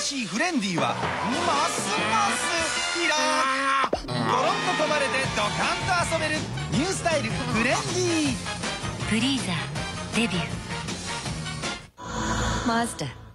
しいフレンディはますますキらーゴロンと止まれてドカンと遊べるニュースタイルフレンディフリー。ザデビューマスター